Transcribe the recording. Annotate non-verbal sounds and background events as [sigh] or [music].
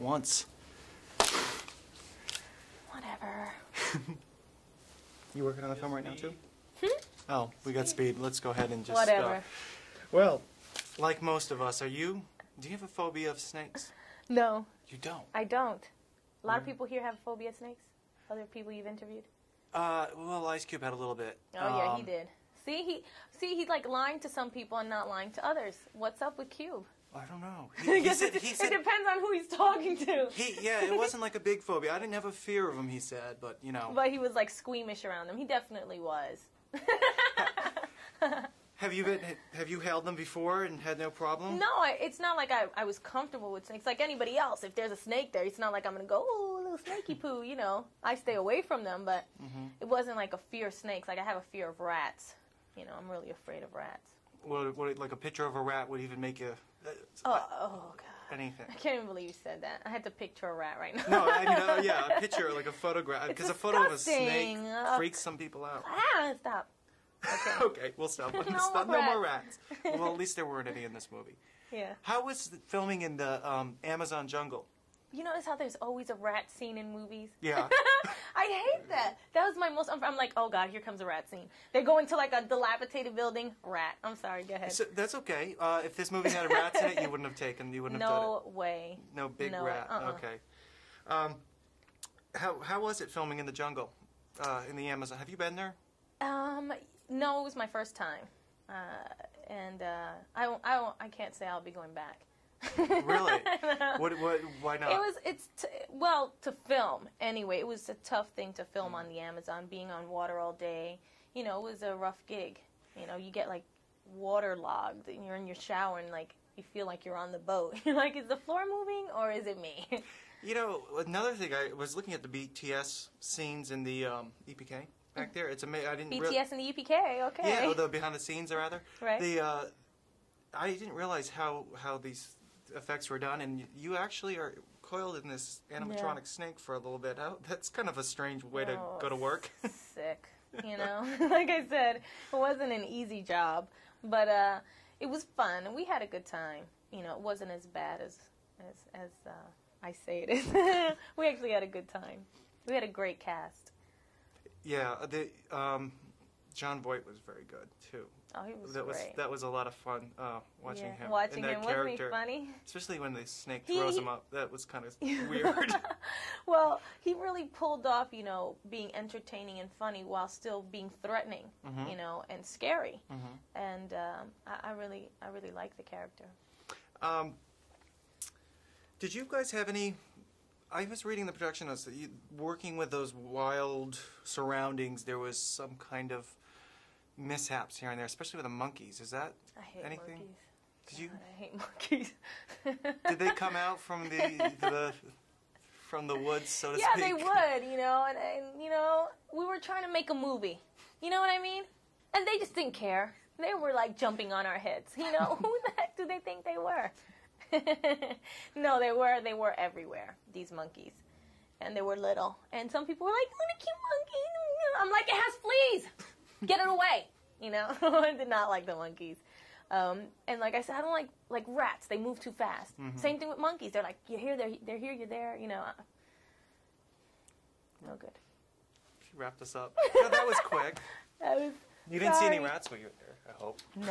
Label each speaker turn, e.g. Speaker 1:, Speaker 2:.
Speaker 1: once.
Speaker 2: Whatever. [laughs]
Speaker 1: You working on the film right now too? Oh, we got speed. Let's go ahead and just.
Speaker 2: Whatever.
Speaker 1: Uh, well, like most of us, are you? Do you have a phobia of snakes?
Speaker 2: No,
Speaker 1: You don't.
Speaker 2: I don't. A lot of
Speaker 1: Mm.
Speaker 2: people here have phobia of snakes. Other people you've interviewed.
Speaker 1: Uh, well, Ice Cube had a little bit.
Speaker 2: Oh yeah, he
Speaker 1: Um,
Speaker 2: did. See, he see he's like lying to some people and not lying to others. What's up with Cube?
Speaker 1: I don't know. [laughs] He, he said.
Speaker 2: it,
Speaker 1: He
Speaker 2: it depends on who he's talking to.
Speaker 1: He, yeah, it wasn't like a big phobia. I didn't have a fear of him. He said, but you know.
Speaker 2: But he was like squeamish around them. He definitely was. [laughs]
Speaker 1: Have you been? Have you held them before and had no problem?
Speaker 2: No, I, it's not like I, I was comfortable with snakes like anybody else. If there's a snake there, it's not like I'm gonna go, oh, little snaky [laughs] poo. You know, I stay away from them, but
Speaker 1: Mhm.
Speaker 2: it wasn't like a fear of snakes. Like I have a fear of rats. You know, I'm really afraid of rats.
Speaker 1: What, what, like a picture of a rat would even make you uh,
Speaker 2: Oh, oh god.
Speaker 1: anything.
Speaker 2: I can't even believe you said that. I had to picture a rat right now.
Speaker 1: No, I mean, uh, [laughs] yeah, a picture, like a photograph, because a photo of a snake freaks some people out.
Speaker 2: Ah, stop. Okay. [laughs]
Speaker 1: okay, we'll stop. [laughs]
Speaker 2: No
Speaker 1: stop.
Speaker 2: more
Speaker 1: No more rats. Well, at least there weren't any in this movie.
Speaker 2: Yeah.
Speaker 1: How was the filming in the um, Amazon jungle?
Speaker 2: You notice how there's always a rat scene in movies?
Speaker 1: Yeah. [laughs]
Speaker 2: I hate that. That was my most. I'm, I'm like, oh god, here comes a rat scene. They go into like a dilapidated building. Rat. I'm sorry. Go ahead.
Speaker 1: So, that's okay. Uh, if this movie had a rat in it, you wouldn't have taken. You wouldn't have done
Speaker 2: no way.
Speaker 1: it. No big
Speaker 2: No,
Speaker 1: rat.
Speaker 2: uh-uh.
Speaker 1: Okay. Um, how how was it filming in the jungle, uh, in the Amazon? Have you been there?
Speaker 2: Um, no, it was my first time, uh, and uh, I I I can't say I'll be going back.
Speaker 1: Really? [laughs] What what? Why not?
Speaker 2: It was it's t- well to film anyway. It was a tough thing to film on the Amazon, being on water all day. You know, it was a rough gig. You know, you get like waterlogged, and you're in your shower, and like you feel like you're on the boat. [laughs] You're like, is the floor moving or is it me? [laughs]
Speaker 1: You know, another thing I was looking at the BTS scenes in the um, EPK back there. It's amazing. I didn't.
Speaker 2: BTS
Speaker 1: real-
Speaker 2: and the UPK, okay.
Speaker 1: Yeah, or the behind the scenes, rather.
Speaker 2: Right.
Speaker 1: The uh, I didn't realize how how these effects were done, and you actually are coiled in this animatronic snake for a little bit. How, that's kind of a strange way to
Speaker 2: Oh,
Speaker 1: go to work. [laughs]
Speaker 2: Sick, you know. [laughs] like I said, it wasn't an easy job, but uh, it was fun, and we had a good time. You know, it wasn't as bad as as as uh, I say it is. [laughs] we actually had a good time. We had a great cast.
Speaker 1: yeah, the um, Jon Voight was very good too.
Speaker 2: Oh, he was
Speaker 1: that was that was a lot of fun uh, watching
Speaker 2: yeah.
Speaker 1: him.
Speaker 2: Watching
Speaker 1: and
Speaker 2: him
Speaker 1: that character,
Speaker 2: funny?
Speaker 1: especially when the snake
Speaker 2: He-
Speaker 1: throws him up. That was kind of [laughs] weird. [laughs]
Speaker 2: well, he really pulled off, you know, being entertaining and funny while still being threatening,
Speaker 1: Mhm.
Speaker 2: you know, and scary.
Speaker 1: Mhm.
Speaker 2: And um, I, I really, I really like the character.
Speaker 1: Um, did you guys have any? I was reading the production notes that you, working with those wild surroundings, there was some kind of mishaps here and there, especially with the monkeys. Is that
Speaker 2: I hate
Speaker 1: Anything?
Speaker 2: monkeys.
Speaker 1: Did you-
Speaker 2: God, I hate monkeys. [laughs]
Speaker 1: did they come out from the, the from the woods, so to
Speaker 2: yeah,
Speaker 1: speak?
Speaker 2: Yeah, they would, you know, and, and you know, we were trying to make a movie. You know what I mean? And they just didn't care. They were like jumping on our heads. You know, [laughs] who the heck do they think they were? [laughs] no, they were they were everywhere. These monkeys, and they were little. And some people were like, "What a cute monkey!" I'm like, "It has fleas. Get it away!" You know, [laughs] I did not like the monkeys. Um, and like I said, I don't like like rats. They move too fast.
Speaker 1: Mhm.
Speaker 2: Same thing with monkeys. They're like, you're here, they're they're here, you're there. You know, uh, no good.
Speaker 1: She wrapped us up. That was quick. [laughs]
Speaker 2: That was
Speaker 1: You didn't see any rats while you were there. I hope.
Speaker 2: no.